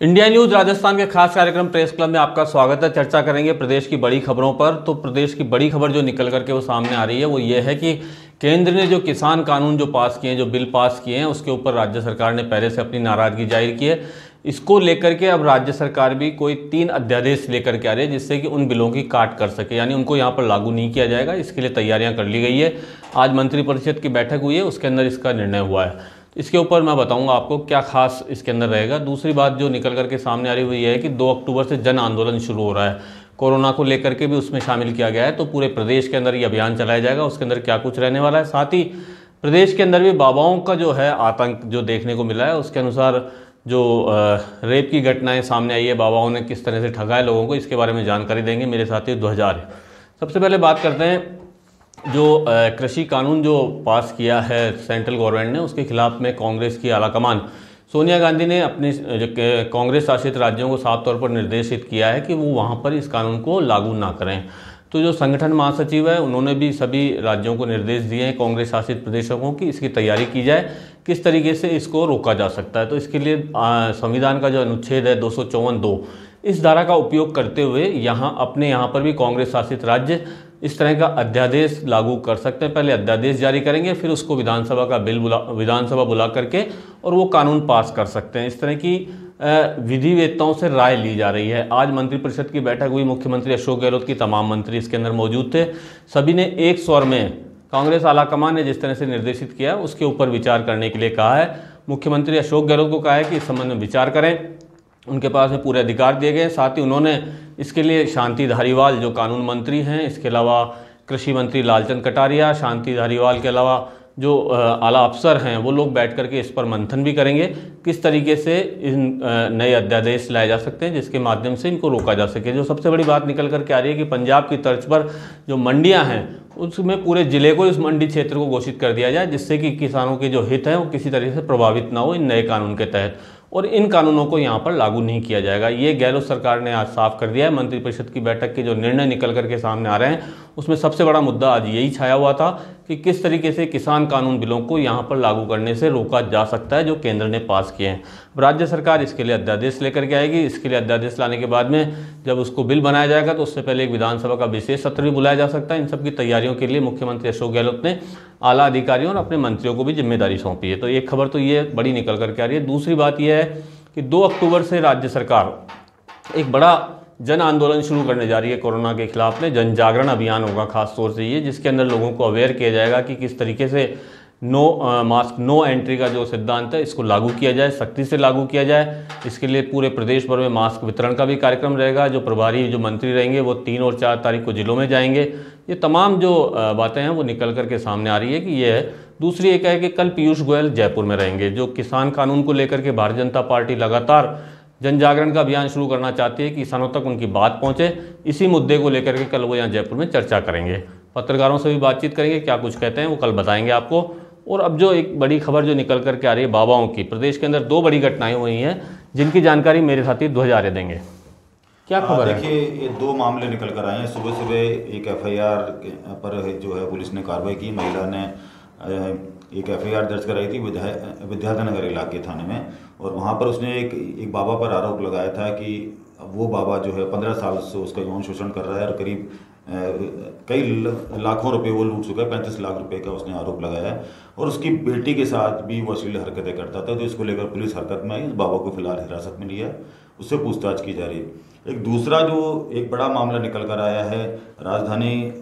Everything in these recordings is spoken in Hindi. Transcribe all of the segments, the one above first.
इंडिया न्यूज़ राजस्थान के खास कार्यक्रम प्रेस क्लब में आपका स्वागत है। चर्चा करेंगे प्रदेश की बड़ी खबरों पर। तो प्रदेश की बड़ी खबर जो निकल करके वो सामने आ रही है, वो ये है कि केंद्र ने जो किसान कानून जो पास किए हैं, जो बिल पास किए हैं, उसके ऊपर राज्य सरकार ने पहले से अपनी नाराज़गी ज़ाहिर की है। इसको लेकर के अब राज्य सरकार भी कोई तीन अध्यादेश लेकर के आ रही है, जिससे कि उन बिलों की काट कर सके। यानी उनको यहाँ पर लागू नहीं किया जाएगा। इसके लिए तैयारियाँ कर ली गई है। आज मंत्रिपरिषद की बैठक हुई है, उसके अंदर इसका निर्णय हुआ है। इसके ऊपर मैं बताऊँगा आपको क्या खास इसके अंदर रहेगा। दूसरी बात जो निकल करके सामने आ रही हुई है कि दो अक्टूबर से जन आंदोलन शुरू हो रहा है। कोरोना को लेकर के भी उसमें शामिल किया गया है तो पूरे प्रदेश के अंदर ये अभियान चलाया जाएगा। उसके अंदर क्या कुछ रहने वाला है? साथ ही प्रदेश के अंदर भी बाबाओं का जो है आतंक जो देखने को मिला है, उसके अनुसार जो रेप की घटनाएँ सामने आई है, बाबाओं ने किस तरह से ठगाए लोगों को, इसके बारे में जानकारी देंगे मेरे साथी ध्वजा सबसे पहले बात करते हैं जो कृषि कानून जो पास किया है सेंट्रल गवर्नमेंट ने, उसके खिलाफ में कांग्रेस की आलाकमान। सोनिया गांधी ने अपने कांग्रेस शासित राज्यों को साफ़ तौर पर निर्देशित किया है कि वो वहाँ पर इस कानून को लागू ना करें। तो जो संगठन महासचिव है, उन्होंने भी सभी राज्यों को निर्देश दिए हैं, कांग्रेस शासित प्रदेशों को, कि इसकी तैयारी की जाए, किस तरीके से इसको रोका जा सकता है। तो इसके लिए संविधान का जो अनुच्छेद है, दो सौ दो इस धारा का उपयोग करते हुए यहाँ अपने यहाँ पर भी कांग्रेस शासित राज्य इस तरह का अध्यादेश लागू कर सकते हैं। पहले अध्यादेश जारी करेंगे, फिर उसको विधानसभा का बिल बुला, विधानसभा बुला करके और वो कानून पास कर सकते हैं। इस तरह की विधिवेत्ताओं से राय ली जा रही है। आज मंत्रिपरिषद की बैठक हुई, मुख्यमंत्री अशोक गहलोत की तमाम मंत्री इसके अंदर मौजूद थे। सभी ने एक स्वर में कांग्रेस आलाकमान ने जिस तरह से निर्देशित किया, उसके ऊपर विचार करने के लिए कहा है। मुख्यमंत्री अशोक गहलोत को कहा है कि इस संबंध में विचार करें। उनके पास में पूरे अधिकार दिए गए, साथ ही उन्होंने इसके लिए शांति धारीवाल, जो कानून मंत्री हैं, इसके अलावा कृषि मंत्री लालचंद कटारिया, शांति धारीवाल के अलावा जो आला अफसर हैं, वो लोग बैठ करके इस पर मंथन भी करेंगे। किस तरीके से इन नए अध्यादेश लाए जा सकते हैं, जिसके माध्यम से इनको रोका जा सके? जो सबसे बड़ी बात निकल कर के आ रही है कि पंजाब की तर्ज पर जो मंडियाँ हैं, उसमें पूरे ज़िले को इस मंडी क्षेत्र को घोषित कर दिया जाए, जिससे कि किसानों के जो हित हैं, वो किसी तरीके से प्रभावित ना हो इन नए कानून के तहत। और इन कानूनों को यहाँ पर लागू नहीं किया जाएगा। ये गहलोत सरकार ने आज साफ़ कर दिया है। मंत्रिपरिषद की बैठक के जो निर्णय निकल करके सामने आ रहे हैं, उसमें सबसे बड़ा मुद्दा आज यही छाया हुआ था कि किस तरीके से किसान कानून बिलों को यहाँ पर लागू करने से रोका जा सकता है, जो केंद्र ने पास किए हैं। राज्य सरकार इसके लिए अध्यादेश लेकर के आएगी। इसके लिए अध्यादेश लाने के बाद में जब उसको बिल बनाया जाएगा तो उससे पहले एक विधानसभा का विशेष सत्र भी बुलाया जा सकता है। इन सब की तैयारियों के लिए मुख्यमंत्री अशोक गहलोत ने आला अधिकारियों और अपने मंत्रियों को भी ज़िम्मेदारी सौंपी है। तो एक खबर तो ये बड़ी निकल करके आ रही है। दूसरी बात यह है कि दो अक्टूबर से राज्य सरकार एक बड़ा जन आंदोलन शुरू करने जा रही है कोरोना के खिलाफ में। जन जागरण अभियान होगा खास तौर से ये जिसके अंदर लोगों को अवेयर किया जाएगा कि किस तरीके से नो आ, मास्क नो एंट्री का जो सिद्धांत है इसको लागू किया जाए सख्ती से लागू किया जाए। इसके लिए पूरे प्रदेश भर में मास्क वितरण का भी कार्यक्रम रहेगा। जो प्रभारी जो मंत्री रहेंगे वो तीन और चार तारीख को जिलों में जाएँगे। ये तमाम जो बातें हैं वो निकल कर के सामने आ रही है कि ये है। दूसरी एक है कि कल पीयूष गोयल जयपुर में रहेंगे जो किसान कानून को लेकर के भारतीय जनता पार्टी लगातार जन जागरण का अभियान शुरू करना चाहती है कि किसानों तक उनकी बात पहुँचे। इसी मुद्दे को लेकर के कल वो यहाँ जयपुर में चर्चा करेंगे। पत्रकारों से भी बातचीत करेंगे क्या कुछ कहते हैं वो कल बताएँगे आपको। और अब जो एक बड़ी खबर जो निकल करके आ रही है बाबाओं की प्रदेश के अंदर दो बड़ी घटनाएँ हुई हैं जिनकी जानकारी मेरे साथी ध्वजारे देंगे। क्या खबर है? देखिए ये दो मामले निकल कर आए हैं। सुबह सुबह एक एफआईआर पर जो है पुलिस ने कार्रवाई की। महिला ने एक एफआईआर दर्ज कराई थी विद्याधर इलाके थाने में, और वहाँ पर उसने एक एक बाबा पर आरोप लगाया था कि वो बाबा जो है पंद्रह साल से उसका यौन शोषण कर रहा है और करीब कई लाखों रुपए वो लूट चुका है, पैंतीस लाख रुपए का उसने आरोप लगाया है, और उसकी बेटी के साथ भी वो अश्लील हरकतें करता था तो इसको लेकर पुलिस हरकत में आई, इस बाबा को फ़िलहाल हिरासत में लिया, उससे पूछताछ की जा रही है। एक दूसरा जो एक बड़ा मामला निकल कर आया है, राजधानी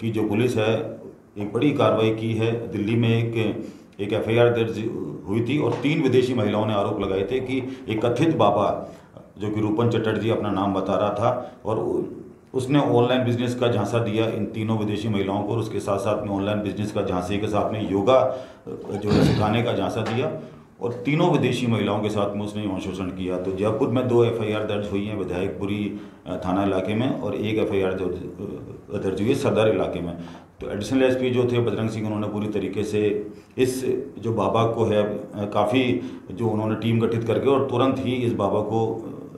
की जो पुलिस है एक बड़ी कार्रवाई की है। दिल्ली में एक एक एफआईआर दर्ज हुई थी और तीन विदेशी महिलाओं ने आरोप लगाए थे कि एक कथित बाबा, जो कि रूपन चटर्जी अपना नाम बता रहा था, और उसने ऑनलाइन बिज़नेस का झांसा दिया इन तीनों विदेशी महिलाओं को और उसके साथ साथ में ऑनलाइन बिज़नेस का झांसे के साथ में योगा, जो है, सिखाने का झांसा दिया। और तीनों विदेशी महिलाओं के साथ में उसने यौन शोषण किया। तो जयपुर में दो एफआईआर दर्ज हुई हैं विधायकपुरी थाना इलाके में और एक एफआईआर दर्ज हुई है सदर इलाके में। तो एडिशनल एसपी जो थे, बजरंग सिंह उन्होंने पूरी तरीके से इस जो बाबा को है काफ़ी जो उन्होंने टीम गठित करके और तुरंत ही इस बाबा को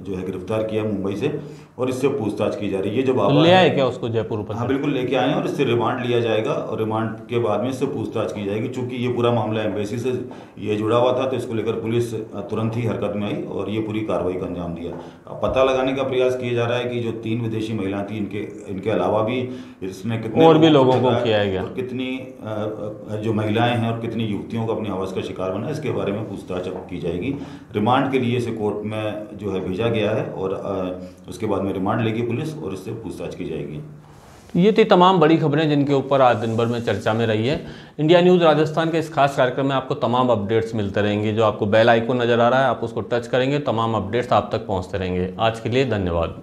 जो है गिरफ़्तार किया मुंबई से और इससे पूछताछ की जा रही है। जब आप ले आए क्या उसको जयपुर हाँ बिल्कुल लेके आए हैं और इससे रिमांड लिया जाएगा और रिमांड के बाद में इससे पूछताछ की जाएगी। चूँकि ये पूरा मामला एम्बेसी से ये जुड़ा हुआ था तो इसको लेकर पुलिस तुरंत ही हरकत में आई और ये पूरी कार्रवाई का अंजाम दिया। पता लगाने का प्रयास किया जा रहा है कि जो तीन विदेशी महिलाएँ थी इनके इनके अलावा भी इसने कितने और भी लोगों को किया गया। कितनी जो महिलाएँ हैं और कितनी युवतियों को अपनी आवाज़ का शिकार बना इसके बारे में पूछताछ की जाएगी। रिमांड के लिए इसे कोर्ट में जो है भेजा गया है और उसके बाद में रिमांड लेगी पुलिस और इससे पूछताछ की जाएगी। ये थी तमाम बड़ी खबरें जिनके ऊपर आज दिन भर में चर्चा में रही है। इंडिया न्यूज़ राजस्थान के इस खास कार्यक्रम में आपको तमाम अपडेट्स मिलते रहेंगे। जो आपको बेल आइकन नज़र आ रहा है, आप उसको टच करेंगे, तमाम अपडेट्स आप तक पहुँचते रहेंगे। आज के लिए धन्यवाद।